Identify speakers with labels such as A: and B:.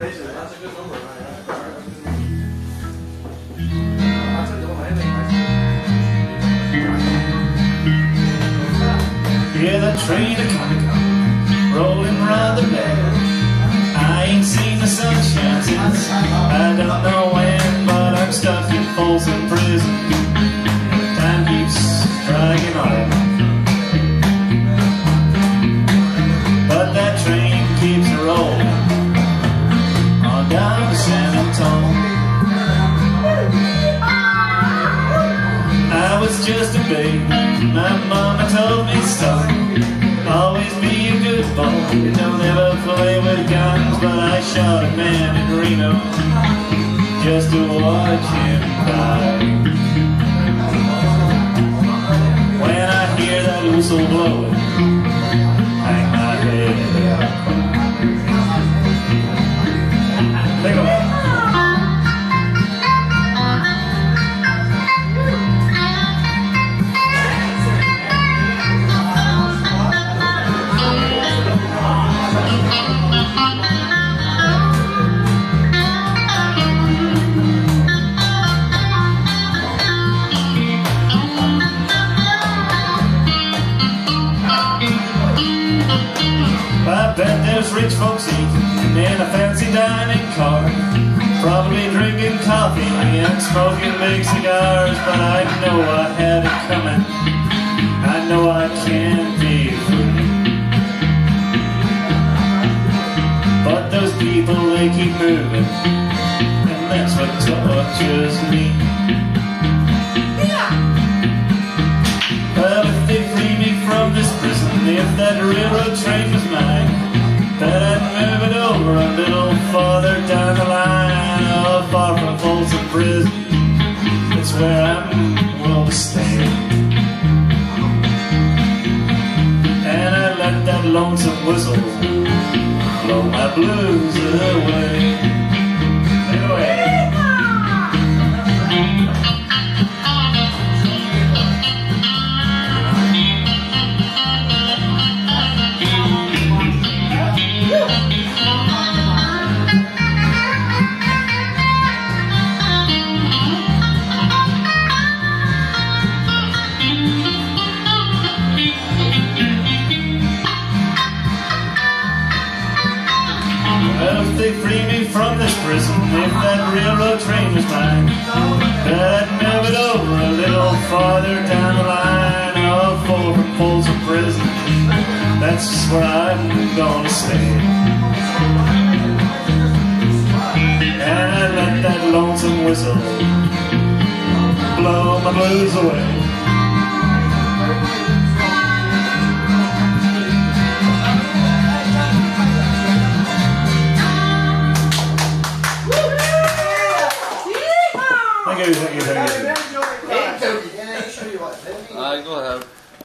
A: That's a
B: Yeah, that train a coming, rolling round the bend. I ain't seen the sunshine since I don't know when, but I'm stuck in Folsom Prison. Time keeps dragging on. Just a baby, my mama told me so. Always be a good boy, don't ever play with guns. But I shot a man in Reno just to watch him die. When I hear that whistle blowing, rich folks eating in a fancy dining car. Probably drinking coffee and smoking big cigars But I know I had it coming. I know I can't be free But those people, they keep moving And that's what tortures me. Well, if they free me from this prison If that railroad train was where I'm to stay And I let that lonesome whistle Blow my blues away they free me from this prison, if that railroad train was mine, I'd move it over a little farther down the line. Oh, of for from Folsom Prison, that's just where I'm gonna stay. And I let that lonesome whistle blow my blues away. You, thank you.